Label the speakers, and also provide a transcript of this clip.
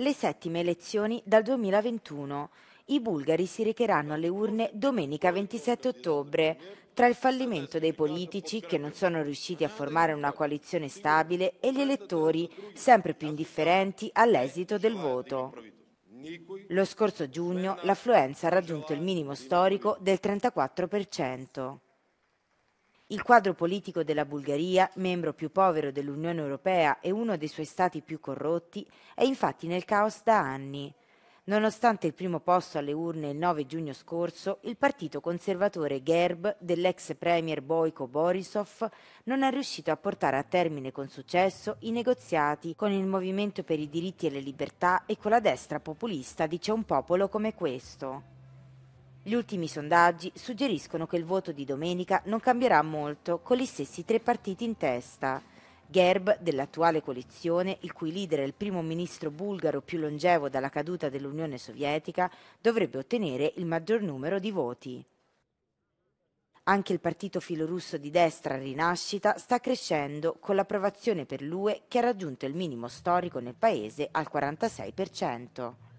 Speaker 1: Le settime elezioni dal 2021. I bulgari si recheranno alle urne domenica 27 ottobre. Tra il fallimento dei politici, che non sono riusciti a formare una coalizione stabile, e gli elettori, sempre più indifferenti all'esito del voto. Lo scorso giugno l'affluenza ha raggiunto il minimo storico del 34%. Il quadro politico della Bulgaria, membro più povero dell'Unione Europea e uno dei suoi stati più corrotti, è infatti nel caos da anni. Nonostante il primo posto alle urne il 9 giugno scorso, il partito conservatore GERB dell'ex premier Boyko Borisov non è riuscito a portare a termine con successo i negoziati con il Movimento per i diritti e le libertà e con la destra populista di C'è un popolo come questo. Gli ultimi sondaggi suggeriscono che il voto di domenica non cambierà molto, con gli stessi tre partiti in testa. Gerb, dell'attuale coalizione, il cui leader è il primo ministro bulgaro più longevo dalla caduta dell'Unione Sovietica, dovrebbe ottenere il maggior numero di voti. Anche il partito filorusso di destra Rinascita sta crescendo con l'approvazione per l'UE che ha raggiunto il minimo storico nel paese al 46%.